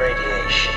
radiation.